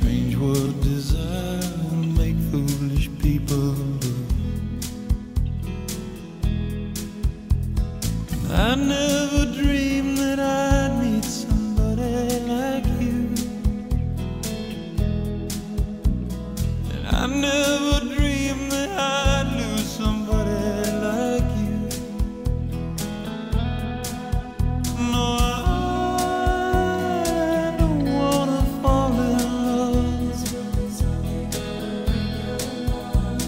Strange what desire make foolish people do. I never dreamed that I'd meet somebody like you. And I never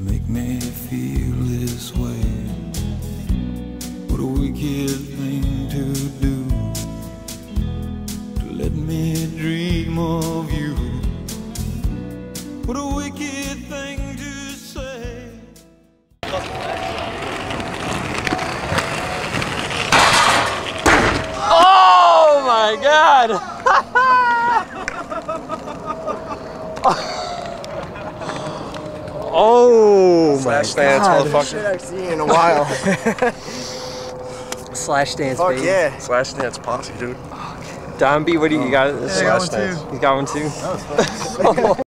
make me feel this way. What a wicked thing to do to let me dream of you. What a wicked thing to say. Oh my god! oh my Slash Stanse, god. motherfucker. I've seen in a while. Slash Stanse, Fuck baby. yeah. Slash Stanse posse, dude. Don B, what do you, you got? Slash Slash Stanse. You got one too?